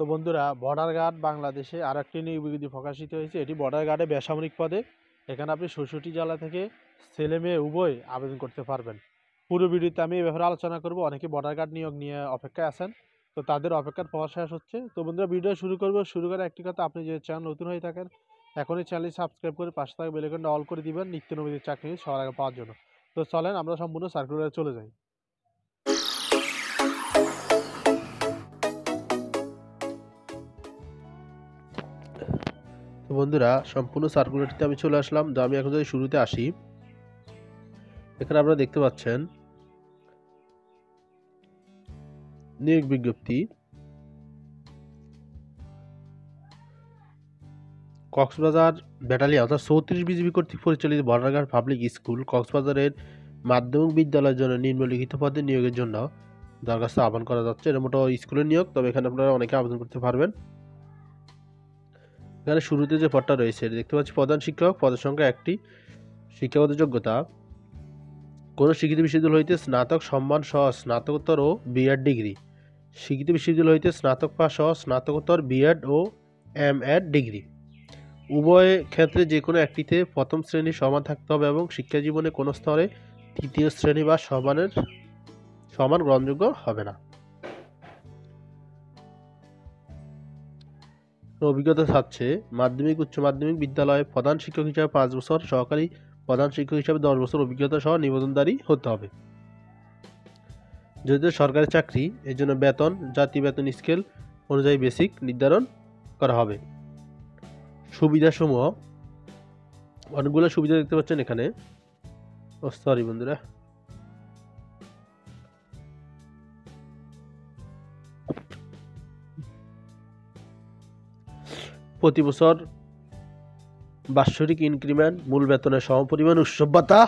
তো বন্ধুরা border guard বাংলাদেশে আর একটি নিয়োগ বিজ্ঞপ্তি প্রকাশিত হয়েছে। এটি বর্ডার গার্ডে বেসামরিক পদে। এখানে আপনি ষষ্ঠটি জেলা থেকে ছেলে মেয়ে উভয় আবেদন করতে পারবেন। পুরো ভিডিওতে আমি এই ব্যাপারে আলোচনা করব। অনেকে বর্ডার গার্ড নিয়োগ নিয়ে অপেক্ষায় আছেন, তো তাদের অপেক্ষার পর শেষ হচ্ছে। তো বন্ধুরা, ভিডিও শুরু করব। শুরু করে একটি কথা, আপনি যে চ্যানেল নতুন হয়ে থাকেন, এখনই চ্যানেলটি সাবস্ক্রাইব করে পাশে থাকা বেলেকনটা অল করে দিবেন। নিত্য নবীন চাকরি সবার আগে পাওয়ার জন্য। তো চলেন, আমরা সম্পূর্ণ সার্কুলারে চলে যাই। তো বন্ধুরা, সম্পূর্ণ সার্কুলারটিতে আমি চলে আসলাম। তো আমি এখন যদি শুরুতে আসি, এখানে আপনারা দেখতে পাচ্ছেন নিয়োগ বিজ্ঞপ্তি। কক্সবাজার ব্যাটালিয়ন, অর্থাৎ চৌত্রিশ বিজিবি কর্তৃক পরিচালিত বর্ডারঘাট পাবলিক স্কুল কক্সবাজারের মাধ্যমিক বিদ্যালয়ের জন্য নিম্নলিখিত পদে নিয়োগের জন্য দরখাস্ত আহ্বান করা যাচ্ছে। এটা মোটা স্কুলের নিয়োগ, তবে এখানে আপনারা অনেকে আবেদন করতে পারবেন। এখানে শুরুতে যে পদটা রয়েছে দেখতে পাচ্ছি প্রধান শিক্ষক, পদের সংখ্যা একটি। শিক্ষাগত যোগ্যতা। কোনো শিক্ষিত বিশ্ববিদ্যালয় হইতে স্নাতক সম্মান সহ স্নাতকোত্তর ও বিএড ডিগ্রি। শিক্ষিত বিশ্ববিদ্যালয় হইতে স্নাতক পাস সহ স্নাতকোত্তর বিএড ও এম এড ডিগ্রি। উভয় ক্ষেত্রে যে কোনো একটিতে প্রথম শ্রেণি সমান থাকতে হবে এবং শিক্ষা জীবনে কোনো স্তরে তৃতীয় শ্রেণি বা সমানের সমান গ্রহণযোগ্য হবে না। অভিজ্ঞতা থাকছে মাধ্যমিক, উচ্চ মাধ্যমিক বিদ্যালয়ে প্রধান শিক্ষক হিসাবে পাঁচ বছর, সহকারী প্রধান শিক্ষক হিসাবে দশ বছর অভিজ্ঞতা সহ নিবন্ধনদারী হতে হবে। যদিও সরকারি চাকরি এর জন্য বেতন, জাতীয় বেতন স্কেল অনুযায়ী বেসিক নির্ধারণ করা হবে। সুবিধাসমূহ, অনেকগুলো সুবিধা দেখতে পাচ্ছেন এখানে। ও সরি বন্ধুরা। প্রতি বছর বাৎসরিক ইনক্রিমেন্ট, মূল বেতনের সমপরিমাণ উৎসব ভাতা,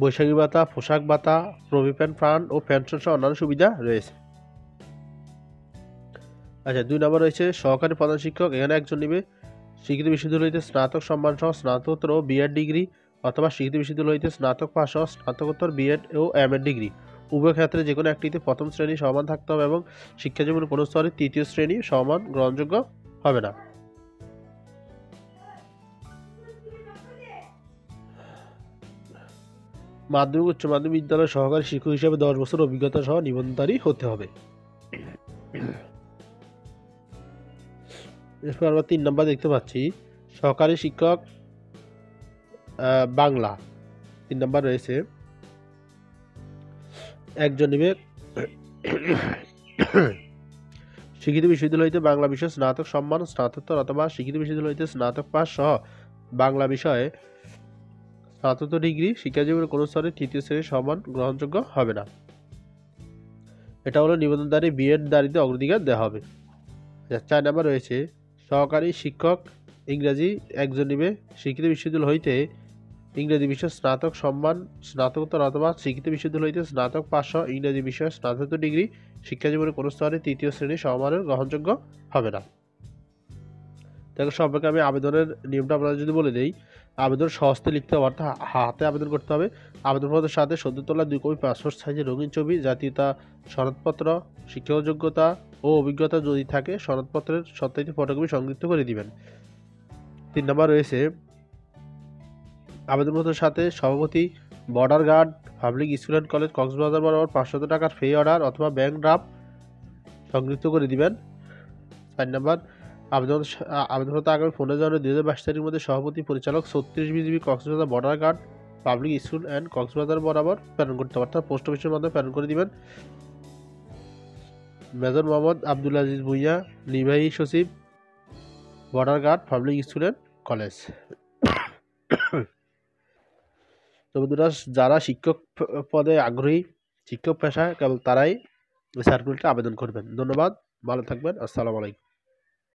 বৈশাখী ভাতা, পোশাক ভাতা প্রভিডেন্ট ফান্ড ও পেনশন সহ অন্যান্য সুবিধা রয়েছে। আচ্ছা দুই নম্বর রয়েছে সহকারী প্রধান শিক্ষক। এখানে একজন নেবে স্বীকৃতি বিশ্ববিদ্যালয় হইতে স্নাতক সম্মান সহ স্নাতকোত্তর ও বিএড ডিগ্রি অথবা স্বীকৃতি বিশ্ববিদ্যালয় হইতে স্নাতক পাস সহ স্নাতকোত্তর বিএড ও এম এড ডিগ্রি। উভয় ক্ষেত্রে যে কোনো একটিতে প্রথম শ্রেণি সমান থাকতে হবে এবং শিক্ষা জীবনের কোনো স্তরে তৃতীয় শ্রেণি সমান গ্রহণযোগ্য হবে না। মাধ্যমিক উচ্চ মাধ্যমিক বিদ্যালয় সহকারী শিক্ষক হিসেবে দশ বছর অভিজ্ঞতা সহ নিবন্ধনকারী হতে হবে। আমরা তিন নম্বর দেখতে পাচ্ছি, সহকারী শিক্ষক বাংলা। তিন নম্বর রয়েছে একজন নিবে। শিক্ষিত বিশ্ববিদ্যালয় হইতে বাংলা বিষয়ে স্নাতক সম্মান স্নাতকোত্তর অথবা শিক্ষিত বিশ্ববিদ্যালয় হইতে স্নাতক পাস সহ বাংলা বিষয়ে স্নাতক ডিগ্রি শিক্ষা জীবনের কোনো স্তরে তৃতীয় শ্রেণির সম্মান গ্রহণযোগ্য হবে না। এটা হলো নিবন্ধনদারী বিএড দারিতে অগ্রাধিকার দেওয়া হবে। আচ্ছা, চার নাম্বার রয়েছে সহকারী শিক্ষক ইংরাজি একজন নিবে। শিক্ষিত বিশ্ববিদ্যালয় হইতে ইংরেজি বিষয়ে স্নাতক সম্মান, স্নাতকোত্তর অথবা শিক্ষিত বিশ্ববিদ্যালয় হইতে স্নাতক পাশ ইংরেজি বিষয়ে স্নাতক ডিগ্রি শিক্ষা জীবনের কোনো স্তরে তৃতীয় শ্রেণি সমানের গ্রহণযোগ্য হবে না। দেখো, সম্পর্কে আমি আবেদনের নিয়মটা আপনাদের যদি বলে দিই, আবেদন সহস্তে লিখতে হবে, অর্থাৎ হাতে আবেদন করতে হবে। আবেদনপত্রের সাথে সদ্য তোলা দুই কপি পাসপোর্ট সাইজের রঙিন ছবি, জাতীয়তা সনদপত্র শিক্ষাগত যোগ্যতা ও অভিজ্ঞতা যদি থাকে, সনদপত্রের সত্যায়িত ফটোকপি সংযুক্ত করে দিবেন। তিন নম্বর রয়েছে আবেদনপত্রের সাথে সভাপতি, border guard, public school and college, Cox's Bazar বরাবর পাঁচশত টাকার ফে অর্ডার অথবা ব্যাংক ড্রাফট সংযুক্ত করে দিবেন। চার নম্বর, আবেদন, আবেদনপত্র আগামী পনেরো জানুয়ারি দুই হাজার বাইশ তারিখের মধ্যে সভাপতি, পরিচালক, ছত্রিশ BGB Cox's Bazar border guard, public school and Cox's Bazar বরাবর প্রেরণ করতে অর্থাৎ পোস্ট অফিসের মাধ্যমে প্রেরণ করে দিবেন। মেজর মোহাম্মদ আব্দুল আজিজ ভুইয়া, নির্বাহী সচিব, border guard, public school and college. তো বন্ধুরা, যারা শিক্ষক পদে আগ্রহী, শিক্ষক পেশায়, কেবল তারাই সার্কুলটা আবেদন করবেন। ধন্যবাদ, ভালো থাকবেন, আসসালামু আলাইকুম।